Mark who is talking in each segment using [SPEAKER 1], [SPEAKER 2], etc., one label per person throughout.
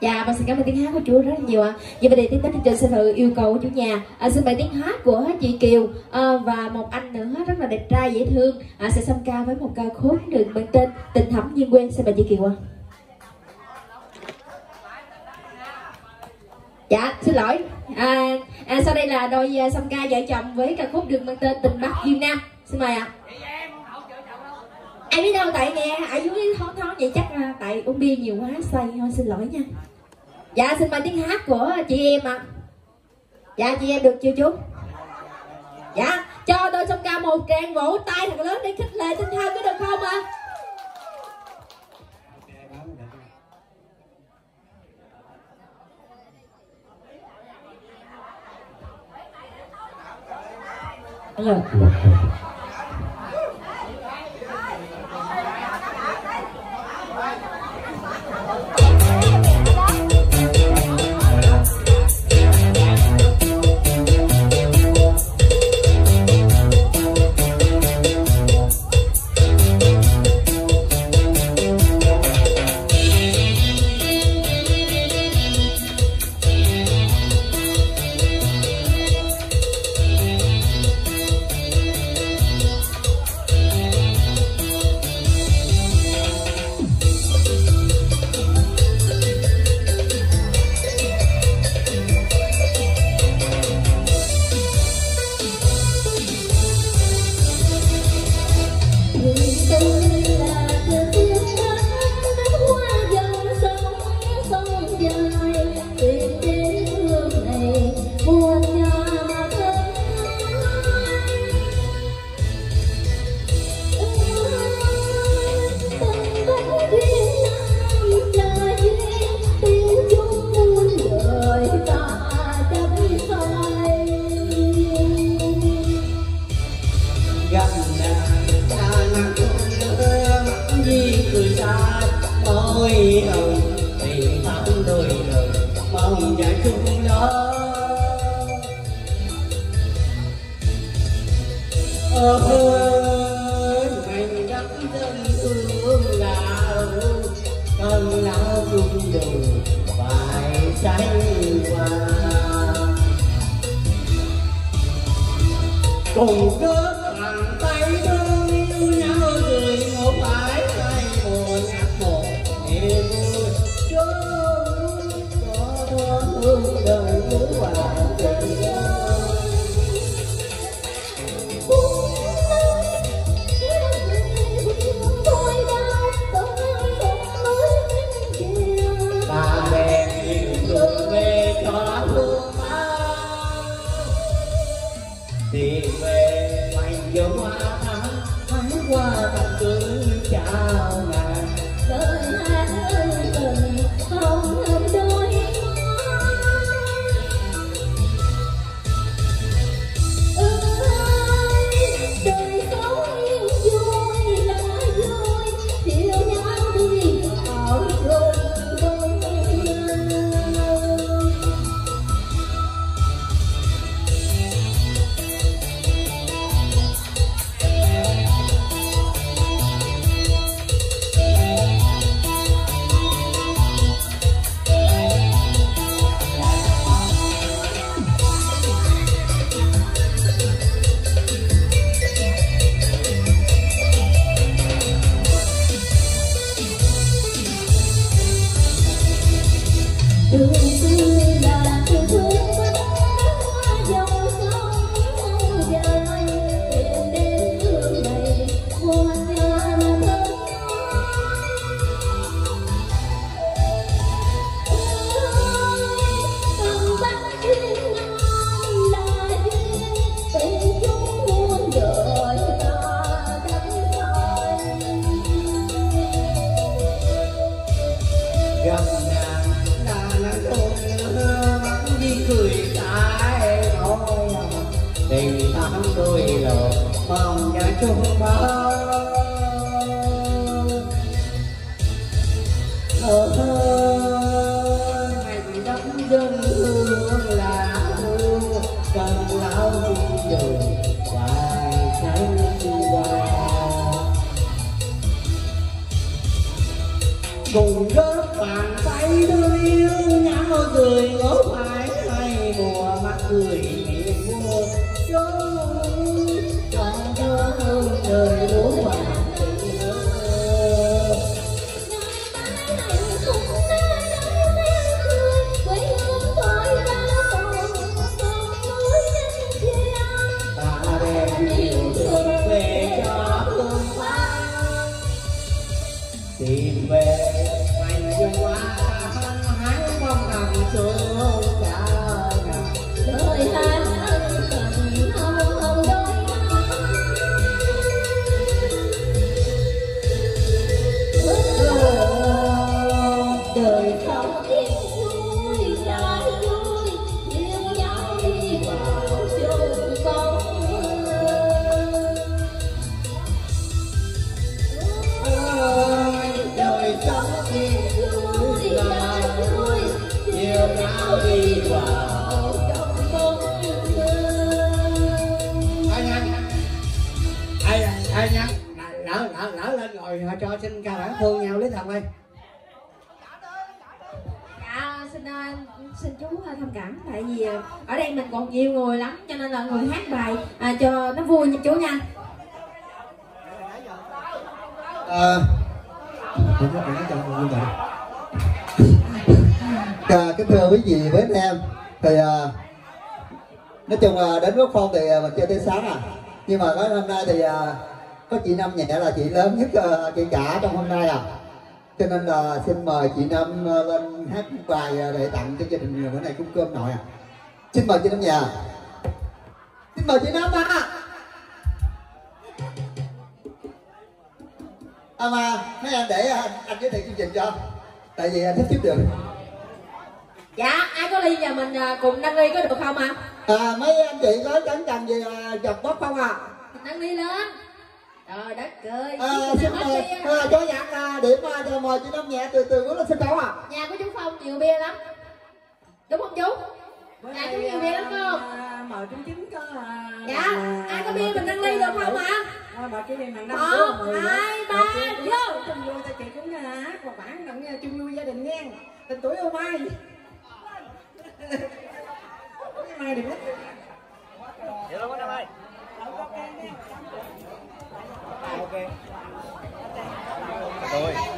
[SPEAKER 1] Dạ, và xin cảm ơn tiếng hát của chú rất nhiều ạ. À. Giờ bây giờ tiếp đến chương trình xin thử yêu cầu của chủ nhà. À, xin mời tiếng hát của chị Kiều à, và một anh nữa rất là đẹp trai dễ thương à, sẽ xâm ca với một ca khúc được mang tên Tình thắm duyên quên. Xin mời chị Kiều ạ. À. Dạ, xin lỗi. À, à, sau đây là đôi à, uh, xâm ca vợ chồng với ca khúc được mang tên Tình Bắc Duyên Nam. Xin mời ạ. À em biết đâu tại nghe ở dưới thoáng thoáng vậy chắc à, tại uống bia nhiều quá, say thôi, xin lỗi nha dạ xin mời tiếng hát của chị em ạ à. dạ chị em được chưa chú dạ cho tôi song ca một tràng vỗ tay thật lớn để khích lệ tinh thần có được không ạ à? Yeah.
[SPEAKER 2] Cùng cớ đôi lầu mong nhà
[SPEAKER 1] chung bao mình còn nhiều người lắm cho nên là người hát bài à, cho nó vui nha chú nha.
[SPEAKER 3] Ờ, nói người à, kính thưa quý vị với anh em. Thì à, nói chung là đến quốc phong thì à, mình chơi tới sáng à. Nhưng mà cái hôm nay thì à, có chị năm nhẹ là chị lớn nhất à, chị cả trong hôm nay à. Cho nên là xin mời chị năm à, lên hát một bài à, để tặng cho gia đình bữa nay cúng cơm nội à xin mời chị năm nhà xin mời chị năm ạ à mà mấy anh để anh, anh giới thiệu chương trình cho tại vì anh thích tiếp được
[SPEAKER 1] Dạ, ai có ly nhà mình ờ, cùng đăng ly có được không ạ?
[SPEAKER 3] à mấy anh chị có chẳng cần gì à, chọc bóp không à
[SPEAKER 1] Đăng ly lên. Trời đất ơi,
[SPEAKER 3] à, xin mời à, cho nhạc à, điểm à, cho mời chị năm nhẹ từ từ bước lên sân khấu à
[SPEAKER 1] Nhà của chú Phong nhiều bia lắm. Đúng không chú? Nhà chú nhiều bia lắm không?
[SPEAKER 4] mời chú chính có à,
[SPEAKER 1] Dạ, ai có bia mình đăng ly được không ạ?
[SPEAKER 4] à, chỉ đi bằng năm
[SPEAKER 1] Một, hai, ba, vô.
[SPEAKER 4] chung vui cho chị cũng nghe hát một bản nghe chung vui gia đình nghe. Tình tuổi ô mai. Mai được hết khi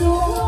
[SPEAKER 4] lệ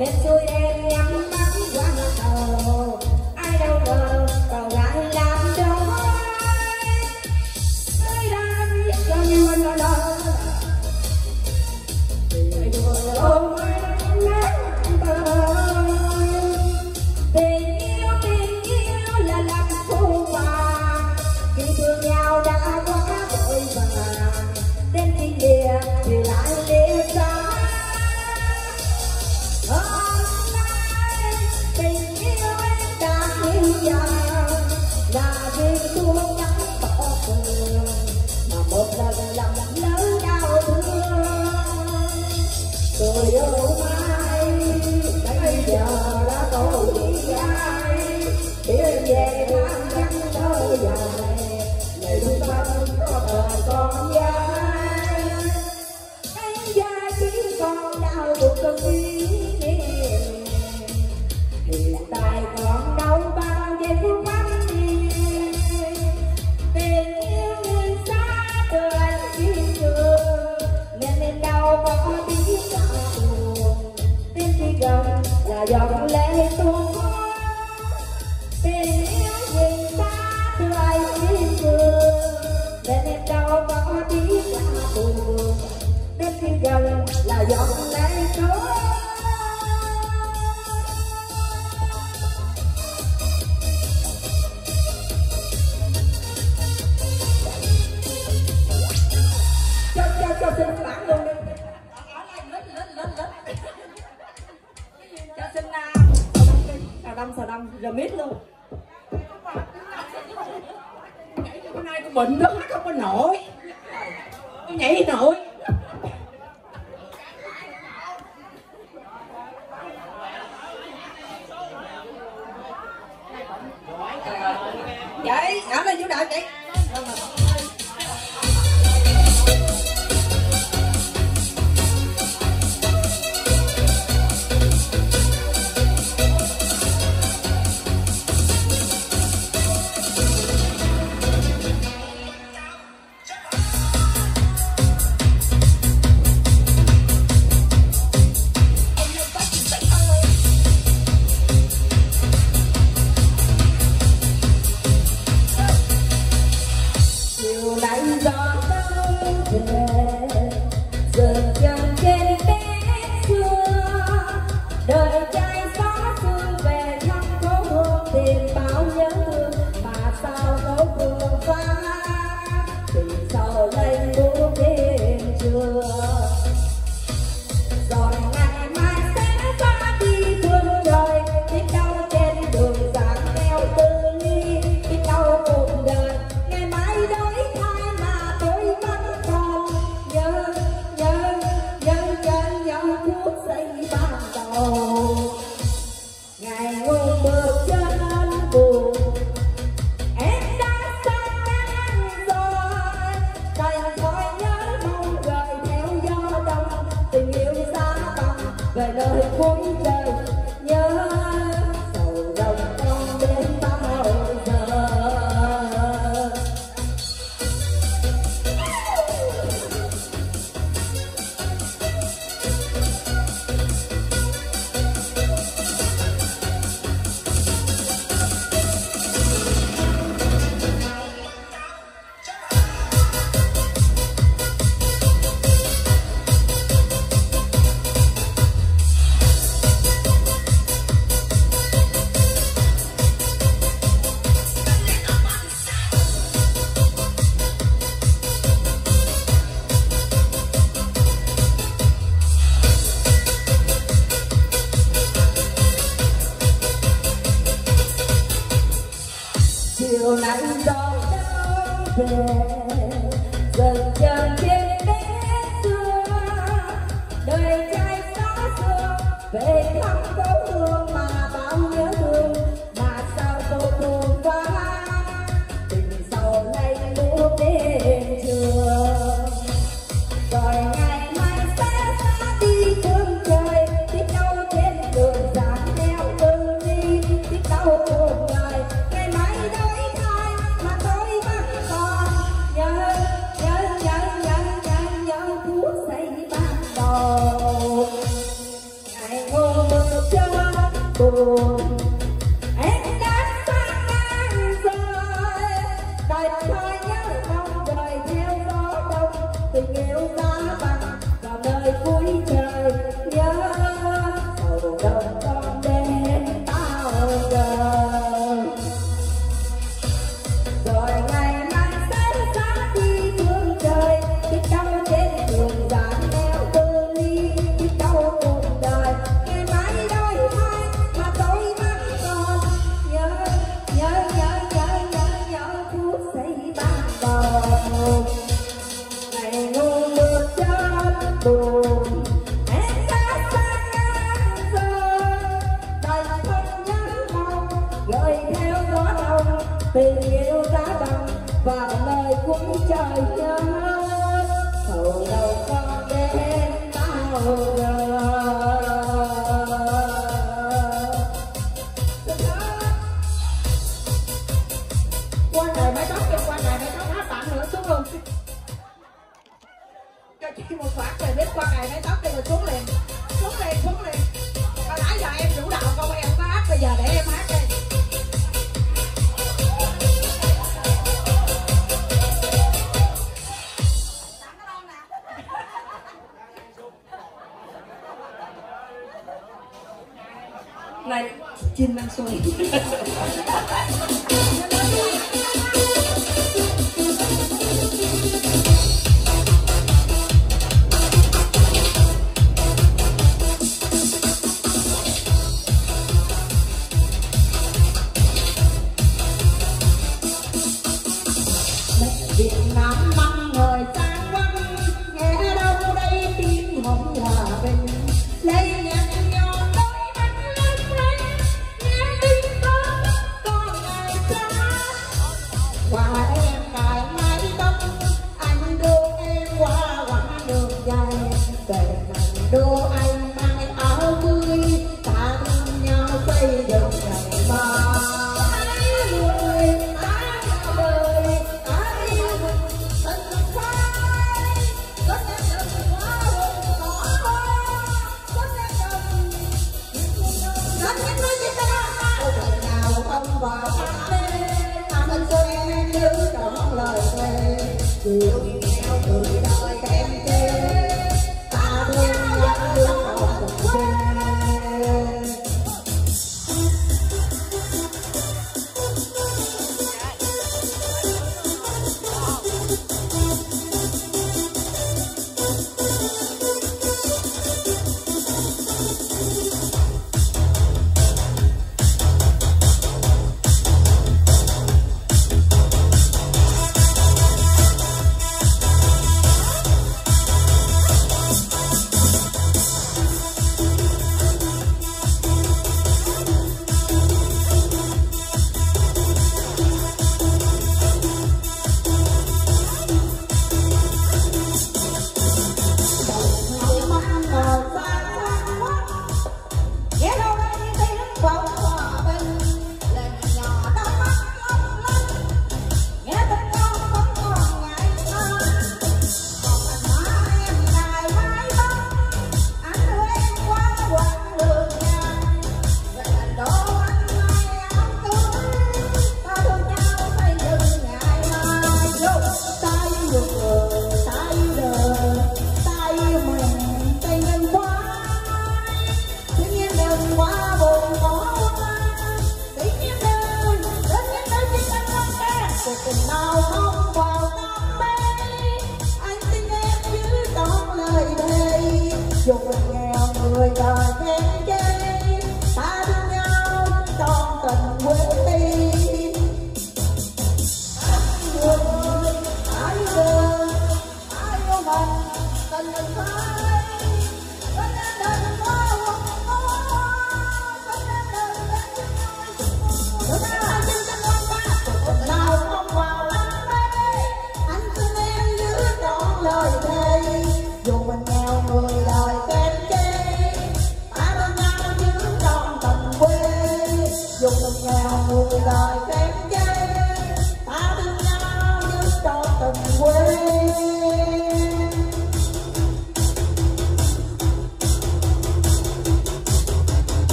[SPEAKER 4] Vente Thank you. là giọt lệ tuôn
[SPEAKER 5] tình yêu nhìn ta từ ai xin thương nên em đâu có biết là buồn. Đêm khi gần là giọt lệ tuôn năm giờ mít luôn.
[SPEAKER 4] Hôm nay tôi bệnh đó không có nổi. Tôi nhảy nổi.
[SPEAKER 5] Hey, lời theo gió đông tình yêu
[SPEAKER 6] đã bằng, và lời cũng trời nhớ. Hầu đầu con đến bao giờ.
[SPEAKER 7] Qua đời mái tóc kêu qua đời mái tóc hát bạn nữa, xuống luôn. Cho chị một phát về biết qua ngày mái tóc kêu là xuống liền. Xuống liền xuống liền. Hồi nãy giờ em chủ đạo câu em có hát, bây giờ để em hát
[SPEAKER 4] ในจินมันสวย Wow.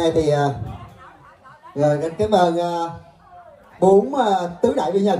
[SPEAKER 4] nay thì ờ, rồi kính cảm ơn ờ, bốn ờ, tứ đại vi nhân.